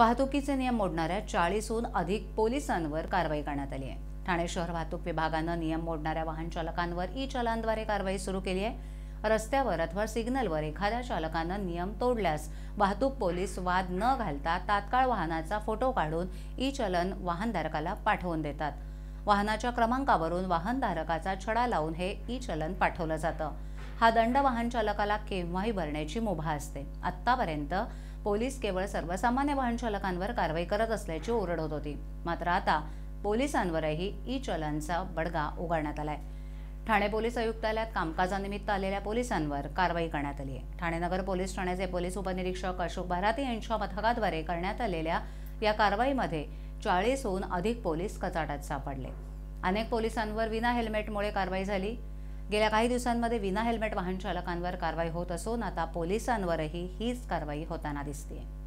वाहतुकीचे नियम मोडणाऱ्या चाळीसहून अधिक पोलिसांवर कारवाई करण्यात आली आहे. ठाणे शहर वाहतूक विभागानं नियम मोडणाऱ्या वाहन चालकांवर ई चलानद्वारे कारवाई सुरू केली आहे. रस्त्यावर अथवा सिग्नलवर एखाद्या चालकानं नियम तोडल्यास वाहतूक पोलीस वाद न घालता तात्काळ वाहनाचा फोटो काढून ई चलन वाहनधारकाला पाठवून देतात. वाहनाच्या क्रमांकावरून वाहनधारकाचा छडा लावून हे ई चलन पाठवलं जातं. हा दंड वाहन चालकाला केव्हाही भरण्याची मुभा असते. आत्तापर्यंत पोलीस केवळ सर्वसामान्य वाहन चालकांवर कारवाई करत असल्याची ओरड होत होती. मात्र आता पोलिसांवरही ई चलनचा बडगा उघडण्यात आलाय. ठाणे पोलीस आयुक्तालयात कामकाजानिमित्त आलेल्या पोलिसांवर कारवाई करण्यात आली आहे. ठाणे नगर पोलीस ठाण्याचे पोलीस उपनिरीक्षक अशोक भाराते यांच्या पथकाद्वारे करण्यात आलेल्या या कारवाईमध्ये चाळीसहून अधिक पोलीस कचाट्यात सापडले. अनेक पोलिसांवर विना हेल्मेटमुळे कारवाई झाली. गेल्या काही दिवसांमध्ये विना हेल्मेट वाहन चालकांवर कारवाई होत असून आता पोलिसांवरही हीच कारवाई होताना दिसते